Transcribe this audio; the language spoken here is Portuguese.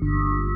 Música